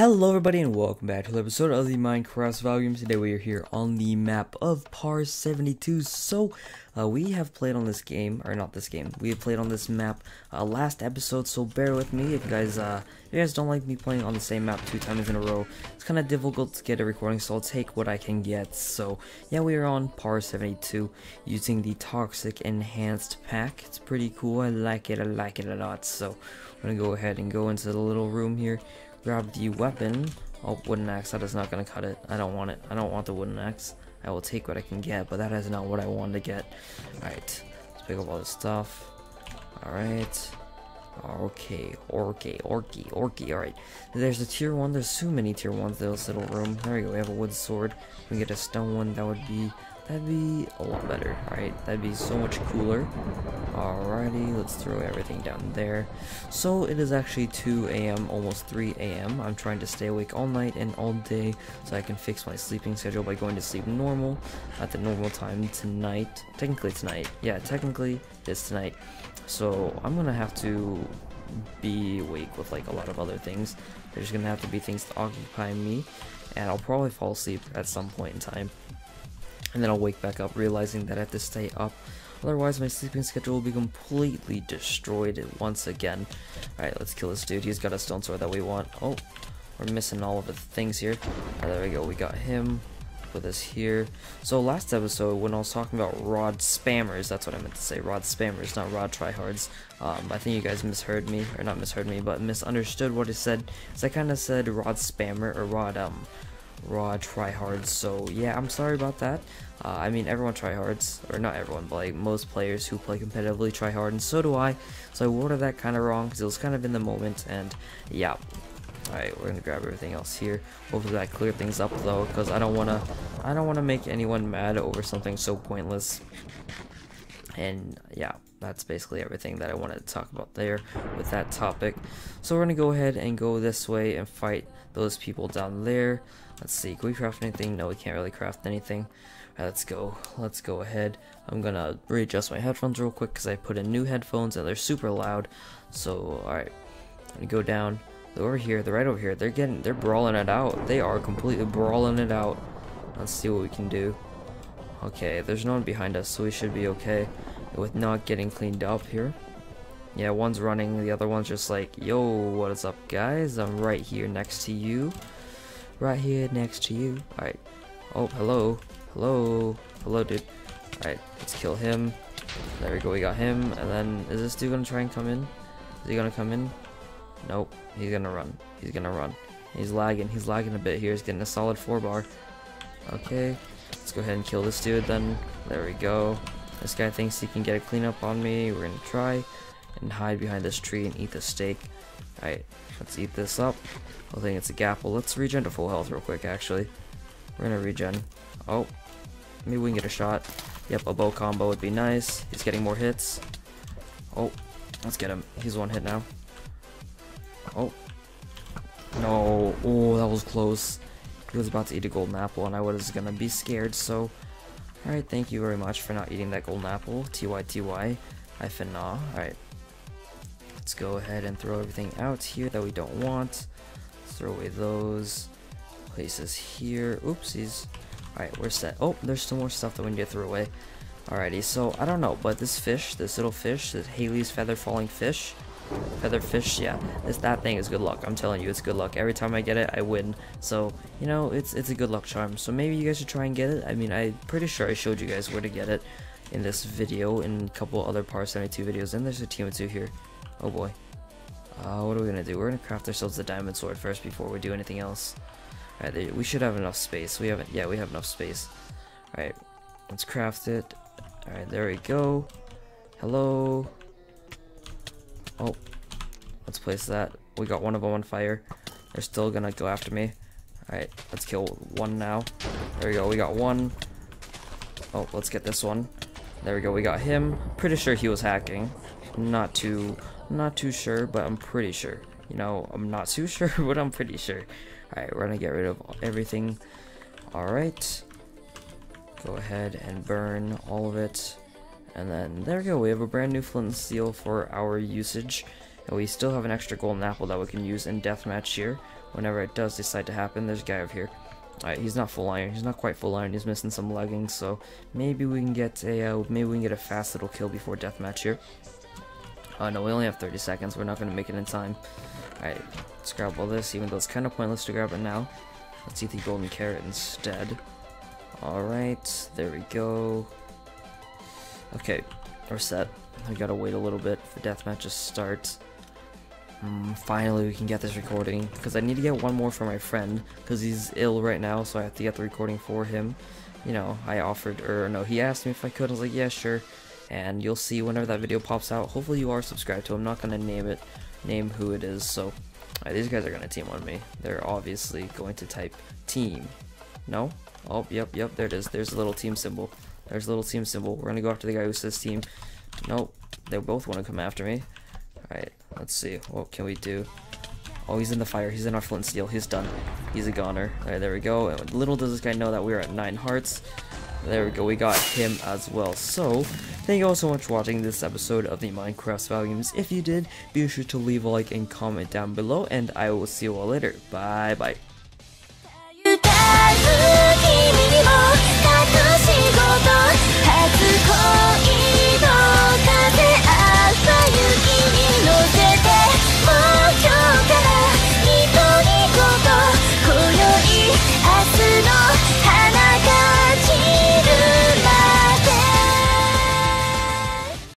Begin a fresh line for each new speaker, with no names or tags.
Hello everybody and welcome back to the episode of the Minecraft Volumes. Today we are here on the map of Par 72. So, uh, we have played on this game, or not this game, we have played on this map uh, last episode, so bear with me if you guys, uh, if you guys don't like me playing on the same map two times in a row. It's kind of difficult to get a recording, so I'll take what I can get. So, yeah, we are on Par 72 using the Toxic Enhanced Pack. It's pretty cool, I like it, I like it a lot. So, I'm gonna go ahead and go into the little room here grab the weapon. Oh, wooden axe, that is not going to cut it. I don't want it. I don't want the wooden axe. I will take what I can get, but that is not what I wanted to get. Alright, let's pick up all this stuff. Alright. Okay, orky, orky, orky, alright. There's a tier 1, there's so many tier 1s in this little room. There we go, we have a wood sword. We get a stone one, that would be That'd be a lot better, alright? That'd be so much cooler. Alrighty, let's throw everything down there. So it is actually 2 a.m., almost 3 a.m. I'm trying to stay awake all night and all day so I can fix my sleeping schedule by going to sleep normal at the normal time tonight. Technically tonight. Yeah, technically it's tonight. So I'm gonna have to be awake with like a lot of other things. There's gonna have to be things to occupy me and I'll probably fall asleep at some point in time and then I'll wake back up realizing that I have to stay up. Otherwise my sleeping schedule will be completely destroyed once again. Alright let's kill this dude. He's got a stone sword that we want. Oh we're missing all of the things here. Oh, there we go. We got him. With us here. So last episode when I was talking about rod spammers that's what I meant to say. Rod spammers not rod tryhards. Um, I think you guys misheard me or not misheard me but misunderstood what I said. So I kind of said rod spammer or rod um raw tryhards. So yeah, I'm sorry about that. Uh, I mean, everyone tryhards, or not everyone, but like most players who play competitively try hard, and so do I. So I worded that kind of wrong because it was kind of in the moment, and yeah. Alright, we're gonna grab everything else here. Hopefully that clear things up though, because I don't wanna, I don't wanna make anyone mad over something so pointless. And yeah, that's basically everything that I wanted to talk about there with that topic. So we're gonna go ahead and go this way and fight those people down there. Let's see, can we craft anything? No, we can't really craft anything. Right, let's go. Let's go ahead. I'm gonna readjust my headphones real quick because I put in new headphones and they're super loud. So, alright. I'm gonna go down. They're over here, they're right over here. They're getting, they're brawling it out. They are completely brawling it out. Let's see what we can do. Okay, there's no one behind us, so we should be okay with not getting cleaned up here. Yeah, one's running, the other one's just like, yo, what is up, guys? I'm right here next to you right here next to you. Alright. Oh, hello. Hello. Hello, dude. Alright, let's kill him. There we go, we got him. And then, is this dude gonna try and come in? Is he gonna come in? Nope. He's gonna run. He's gonna run. He's lagging. He's lagging a bit here. He's getting a solid 4 bar. Okay. Let's go ahead and kill this dude then. There we go. This guy thinks he can get a cleanup on me. We're gonna try and hide behind this tree and eat the steak. Alright, let's eat this up. I think it's a gapple. Let's regen to full health real quick, actually. We're gonna regen. Oh, maybe we can get a shot. Yep, a bow combo would be nice. He's getting more hits. Oh, let's get him. He's one hit now. Oh. No. Oh, that was close. He was about to eat a golden apple, and I was gonna be scared, so... Alright, thank you very much for not eating that golden apple. TYTY. I finna. Alright. Let's go ahead and throw everything out here that we don't want. Let's throw away those places here. Oopsies. Alright, we're set. Oh, there's still more stuff that we need to throw away. Alrighty, so I don't know, but this fish, this little fish, this Haley's feather falling fish, feather fish, yeah, this that thing is good luck. I'm telling you, it's good luck. Every time I get it, I win. So you know, it's it's a good luck charm. So maybe you guys should try and get it. I mean, I'm pretty sure I showed you guys where to get it in this video, in a couple other Par 72 videos, and there's a team of two here. Oh boy. Uh, what are we gonna do? We're gonna craft ourselves a diamond sword first before we do anything else. Alright, we should have enough space. We haven't, yeah, we have enough space. Alright, let's craft it. Alright, there we go. Hello. Oh, let's place that. We got one of them on fire. They're still gonna go after me. Alright, let's kill one now. There we go, we got one. Oh, let's get this one. There we go, we got him. Pretty sure he was hacking. Not too not too sure, but I'm pretty sure. You know, I'm not too sure, but I'm pretty sure. Alright, we're gonna get rid of everything. Alright. Go ahead and burn all of it. And then, there we go, we have a brand new flint and steel for our usage. And we still have an extra golden apple that we can use in deathmatch here. whenever it does decide to happen. There's a guy over here. Alright, he's not full iron. He's not quite full iron. He's missing some leggings, so maybe we can get a uh, maybe we can get a fast little kill before deathmatch here. Uh, no, we only have 30 seconds. We're not going to make it in time. Alright, let's grab all this, even though it's kind of pointless to grab it now. Let's eat the golden carrot instead. Alright, there we go. Okay, we're set. We gotta wait a little bit for deathmatch to start. Mm, finally, we can get this recording, because I need to get one more for my friend, because he's ill right now, so I have to get the recording for him. You know, I offered, or no, he asked me if I could, I was like, yeah, sure. And you'll see whenever that video pops out. Hopefully you are subscribed to him. I'm not gonna name it, name who it is, so Right, these guys are gonna team on me. They're obviously going to type team. No? Oh, yep, yep, there it is. There's a little team symbol. There's a little team symbol. We're gonna go after the guy who says team. Nope, they both want to come after me. Alright, let's see. What can we do? Oh, he's in the fire. He's in our flint steel. He's done. He's a goner. Alright, there we go. Little does this guy know that we're at 9 hearts. There we go, we got him as well. So, thank you all so much for watching this episode of the Minecraft Volumes. If you did, be sure to leave a like and comment down below, and I will see you all later. Bye bye 恋。